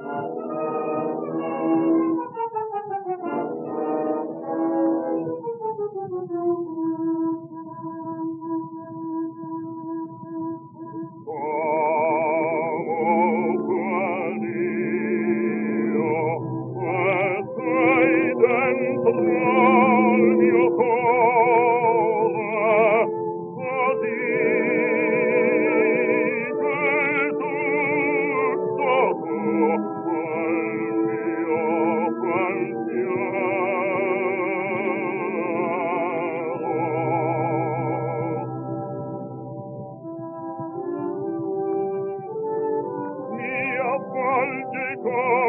Mia Oh!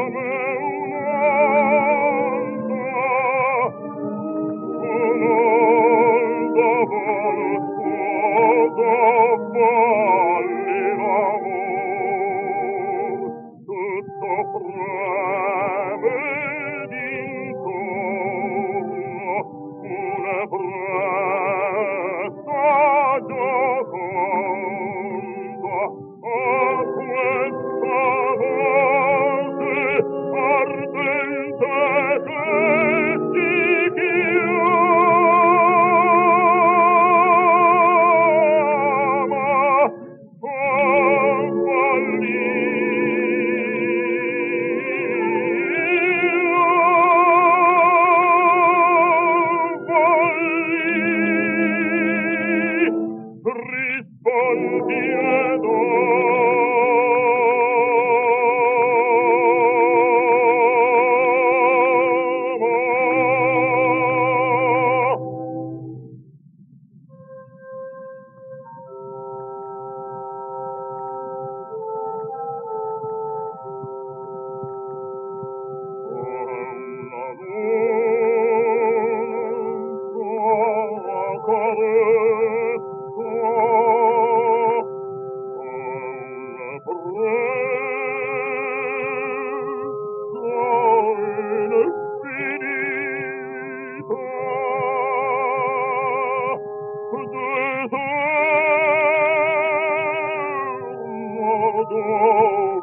although